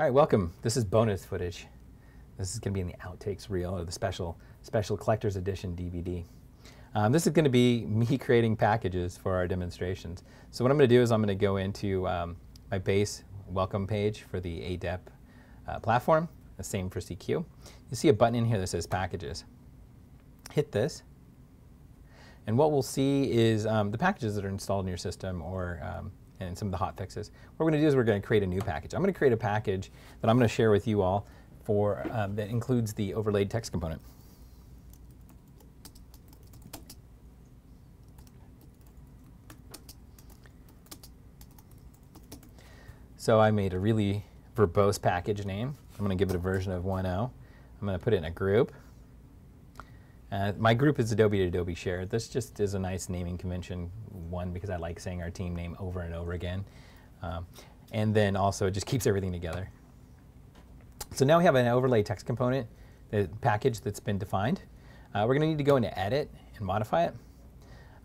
All right, welcome. This is bonus footage. This is going to be in the outtakes reel or the special special collector's edition DVD. Um, this is going to be me creating packages for our demonstrations. So what I'm going to do is I'm going to go into um, my base welcome page for the ADEP uh, platform, the same for CQ. You see a button in here that says packages. Hit this, and what we'll see is um, the packages that are installed in your system or um, and some of the hot fixes. What we're going to do is we're going to create a new package. I'm going to create a package that I'm going to share with you all for um, that includes the overlaid text component. So I made a really verbose package name. I'm going to give it a version of 1.0. I'm going to put it in a group. Uh, my group is Adobe to Adobe Share. This just is a nice naming convention, one, because I like saying our team name over and over again. Um, and then also it just keeps everything together. So now we have an overlay text component the package that's been defined. Uh, we're going to need to go into Edit and modify it.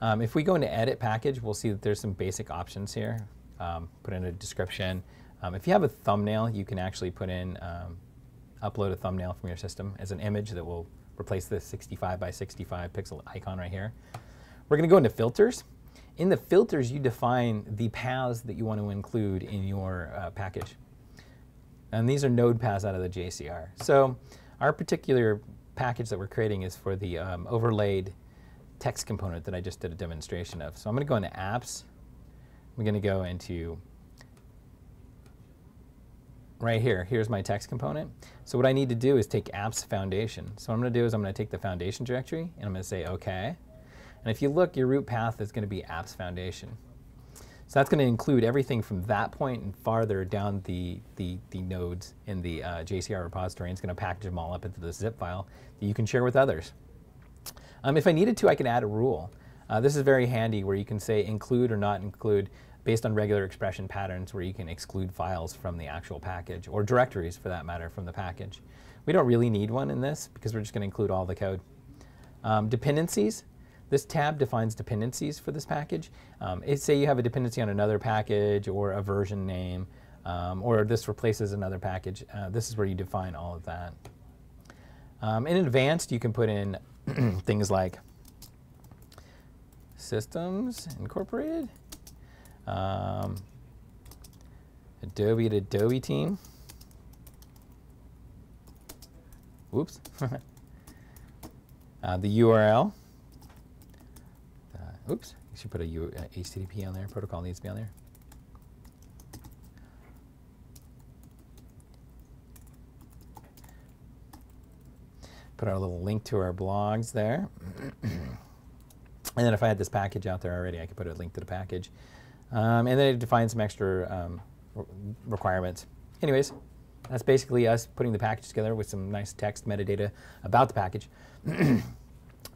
Um, if we go into Edit Package, we'll see that there's some basic options here. Um, put in a description. Um, if you have a thumbnail, you can actually put in, um, upload a thumbnail from your system as an image that will replace the 65 by 65 pixel icon right here. We're going to go into filters. In the filters, you define the paths that you want to include in your uh, package. And these are node paths out of the JCR. So our particular package that we're creating is for the um, overlaid text component that I just did a demonstration of. So I'm going to go into apps. I'm going to go into right here, here's my text component. So what I need to do is take apps foundation. So what I'm going to do is I'm going to take the foundation directory and I'm going to say OK. And if you look, your root path is going to be apps foundation. So that's going to include everything from that point and farther down the, the, the nodes in the uh, JCR repository. And it's going to package them all up into the zip file that you can share with others. Um, if I needed to, I can add a rule. Uh, this is very handy where you can say include or not include based on regular expression patterns where you can exclude files from the actual package, or directories for that matter from the package. We don't really need one in this because we're just going to include all the code. Um, dependencies. This tab defines dependencies for this package. Um, it, say you have a dependency on another package or a version name, um, or this replaces another package. Uh, this is where you define all of that. Um, in advanced, you can put in things like systems incorporated um, Adobe to Adobe team. Whoops. uh, the URL. Oops, you should put a U uh, HTTP on there. Protocol needs to be on there. Put our little link to our blogs there. and then if I had this package out there already, I could put a link to the package. Um, and then it defines some extra um, requirements. Anyways, that's basically us putting the package together with some nice text metadata about the package.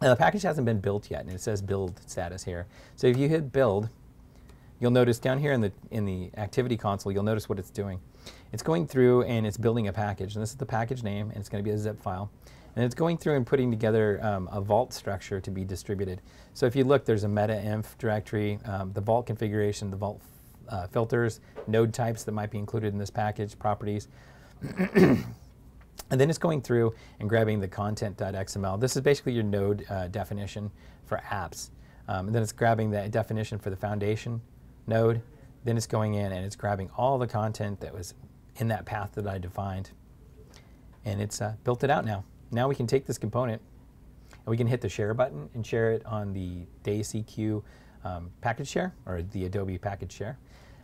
now the package hasn't been built yet, and it says build status here. So if you hit build, you'll notice down here in the, in the activity console, you'll notice what it's doing. It's going through and it's building a package, and this is the package name, and it's going to be a zip file. And it's going through and putting together um, a vault structure to be distributed. So if you look, there's a meta inf directory, um, the vault configuration, the vault uh, filters, node types that might be included in this package, properties. and then it's going through and grabbing the content.xml. This is basically your node uh, definition for apps. Um, and then it's grabbing the definition for the foundation node. Then it's going in and it's grabbing all the content that was in that path that I defined. And it's uh, built it out now. Now we can take this component and we can hit the share button and share it on the DayCQ um, package share or the Adobe package share.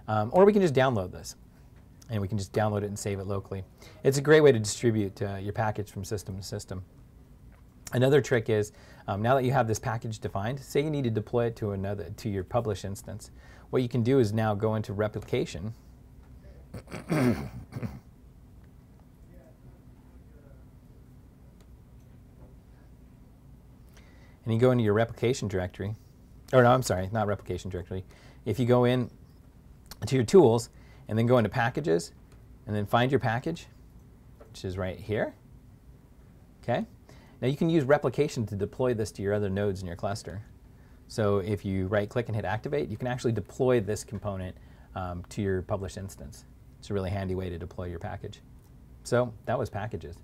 Um, or we can just download this and we can just download it and save it locally. It's a great way to distribute uh, your package from system to system. Another trick is um, now that you have this package defined, say you need to deploy it to another to your publish instance. What you can do is now go into replication and you go into your replication directory, or no, I'm sorry, not replication directory. If you go in to your tools and then go into packages and then find your package, which is right here, okay? Now you can use replication to deploy this to your other nodes in your cluster. So if you right click and hit activate, you can actually deploy this component um, to your published instance. It's a really handy way to deploy your package. So that was packages.